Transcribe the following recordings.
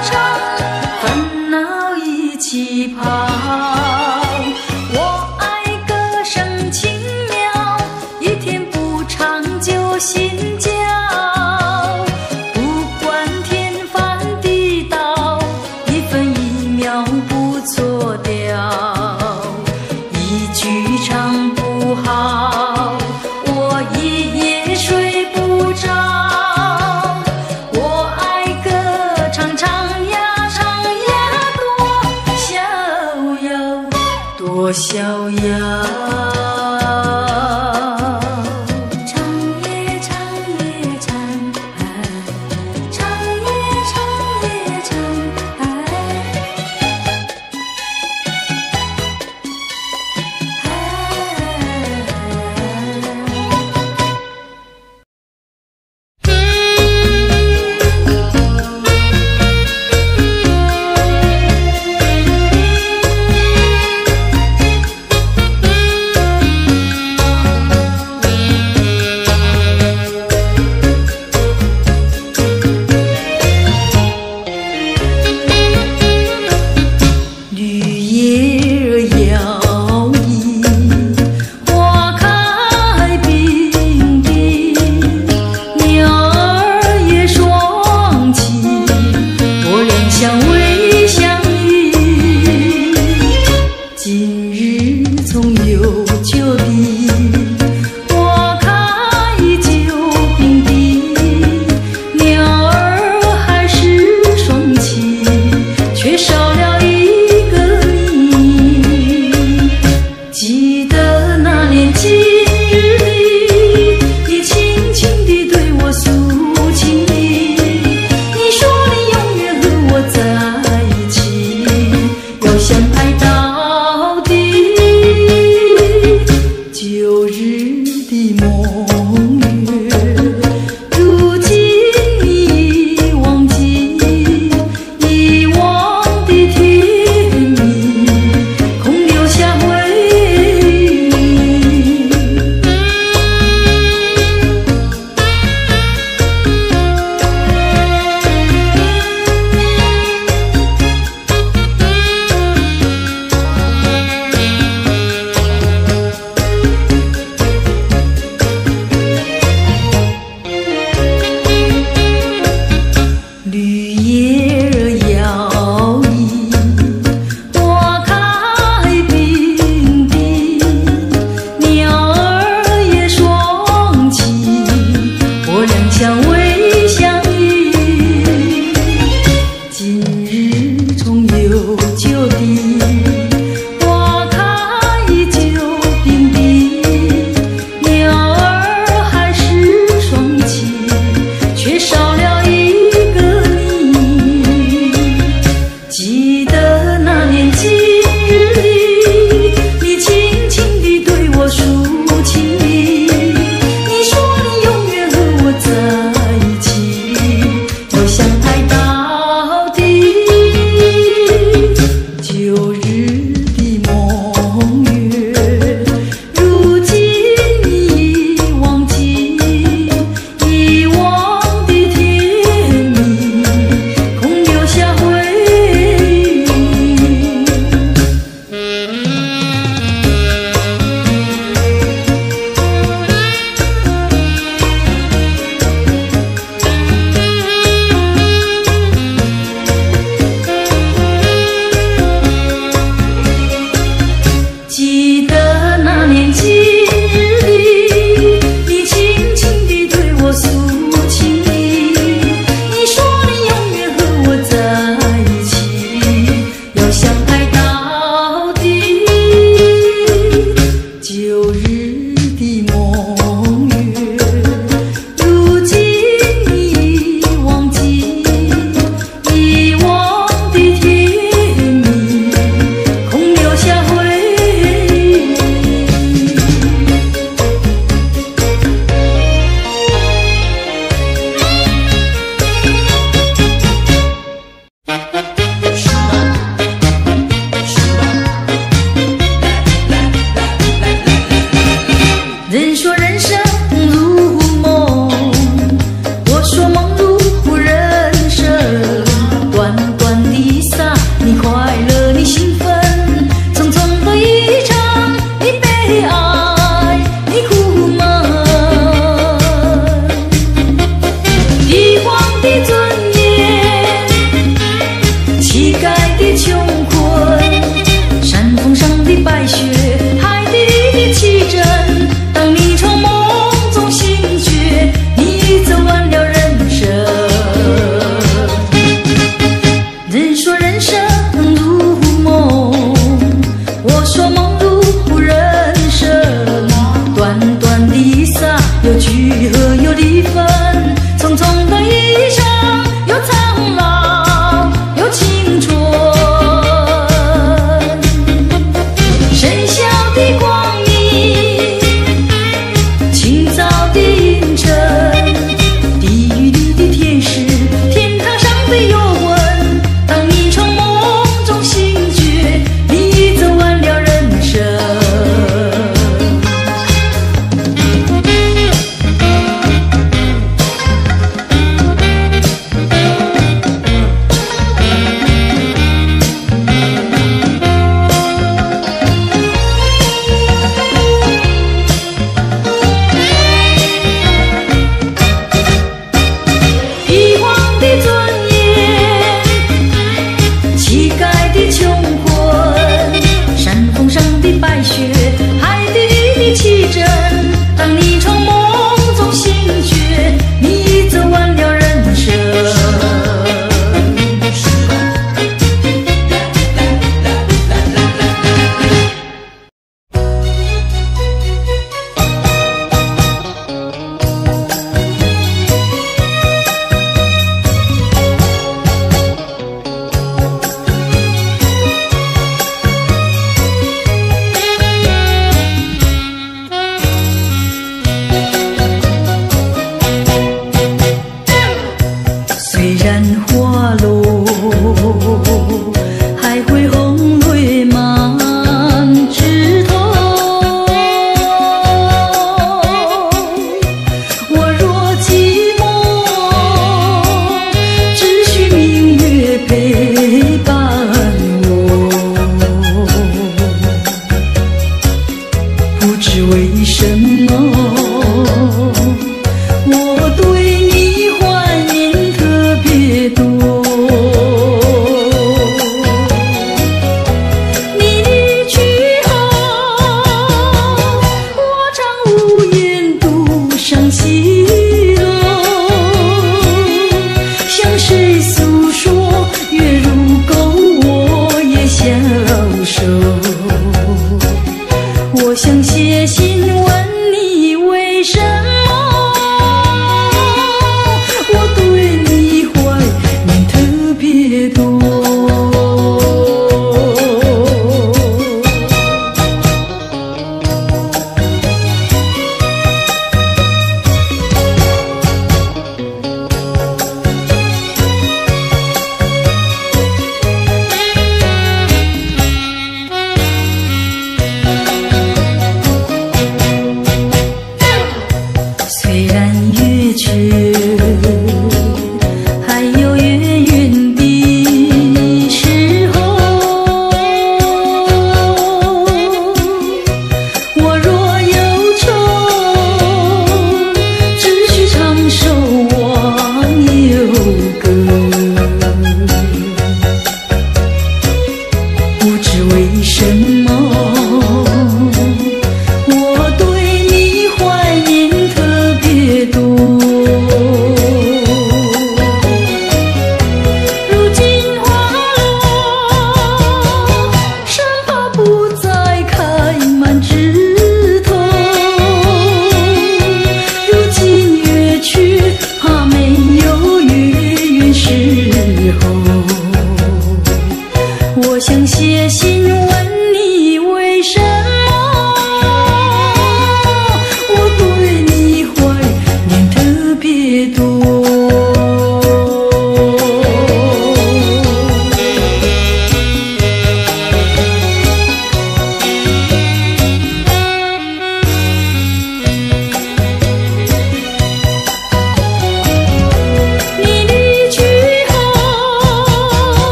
烦恼一起跑。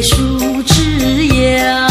树枝芽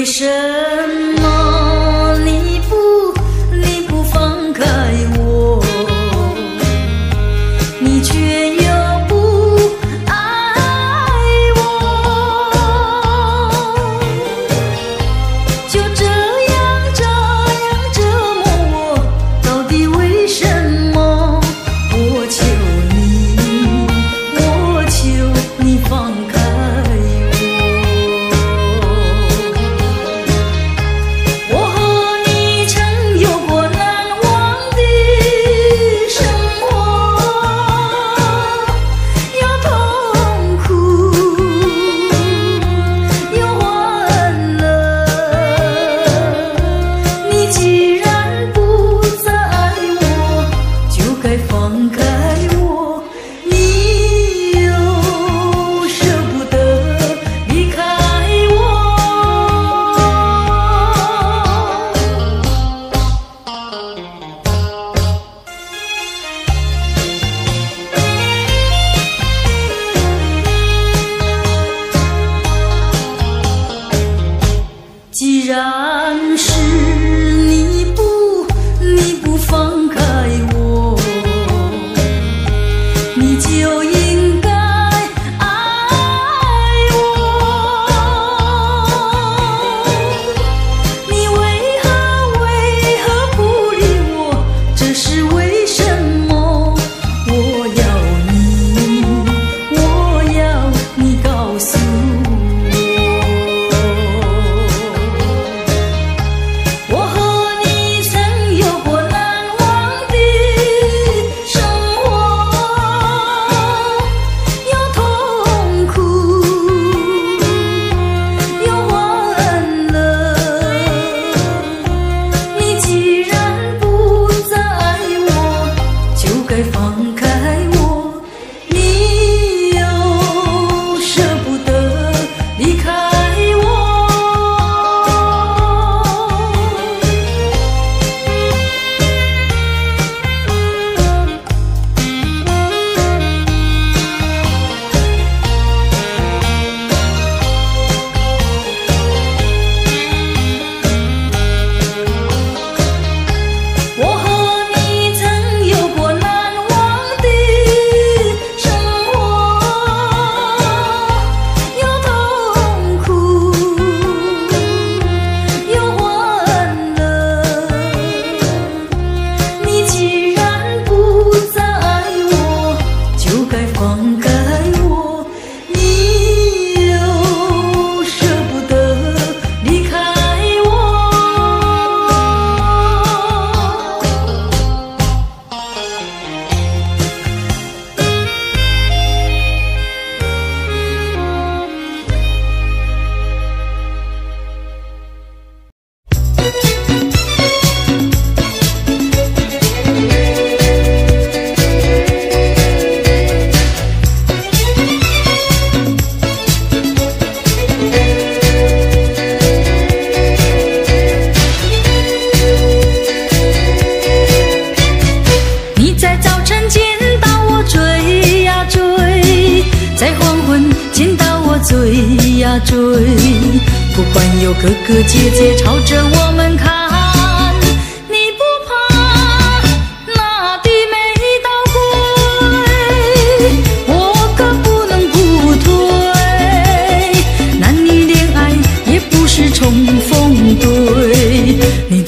وشاف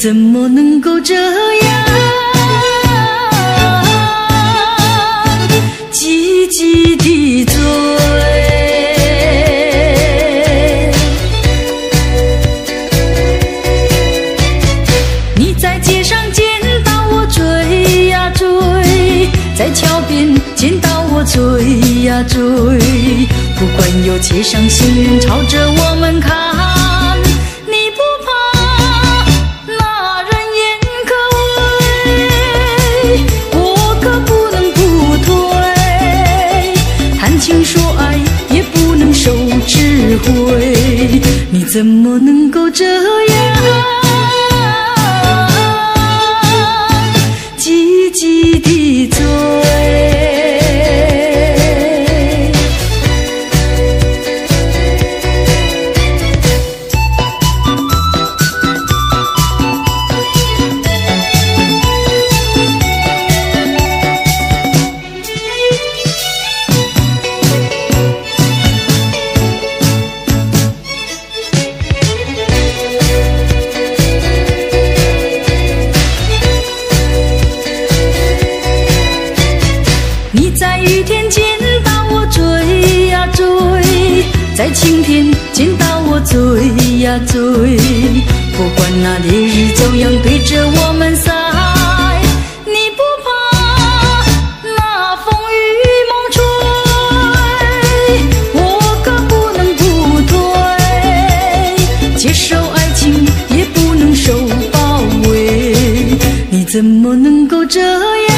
怎么能够这样？积极地追，你在街上见到我追呀追，在桥边见到我追呀追，不管有街上行人朝着我们看，会，你怎么能够这样？在雨天见到我追呀追，在晴天见到我追呀追，不管那烈日骄阳对着我们晒，你不怕那风雨猛吹，我可不能不退，接受爱情也不能受包围，你怎么能够这样？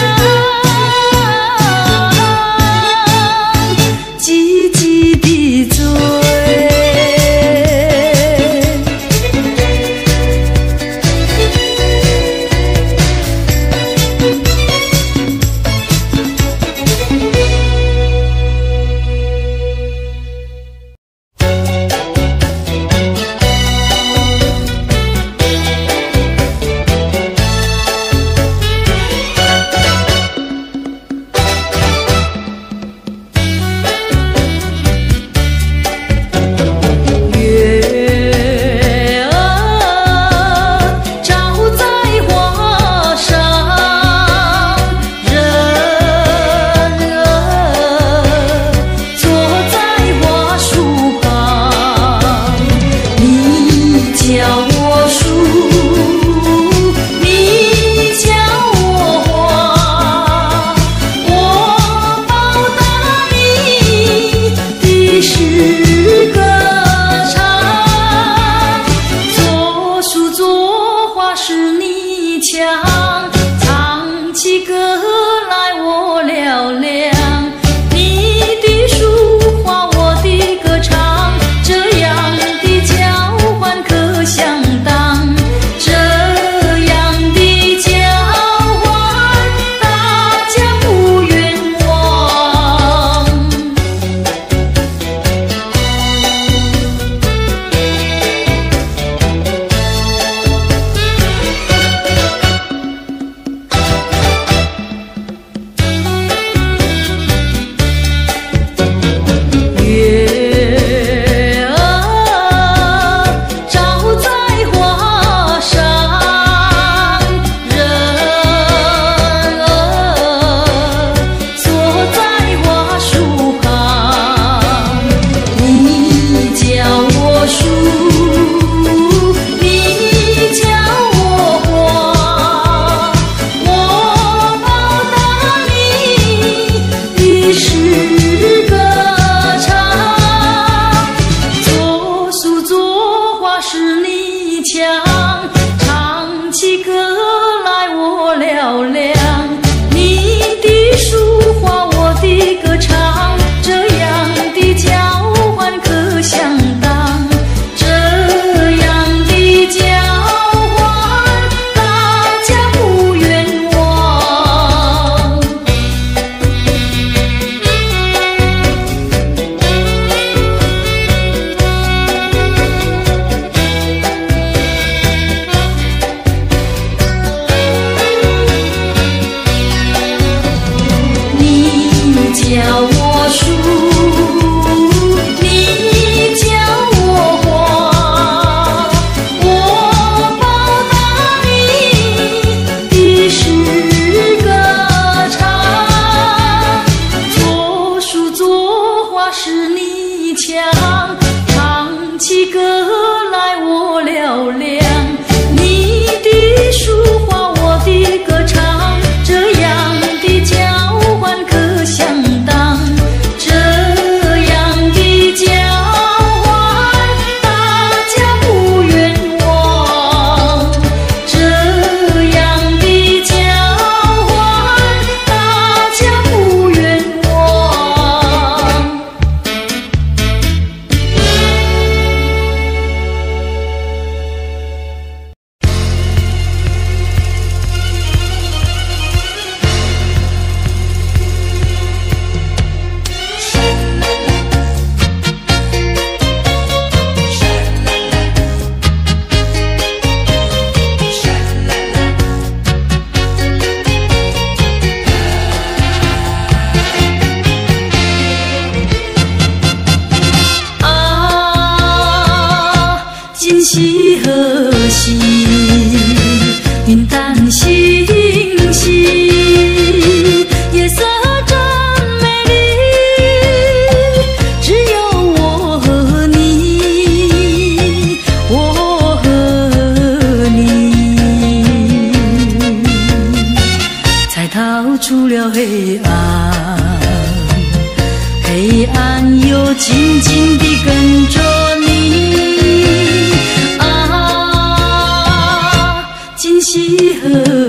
几何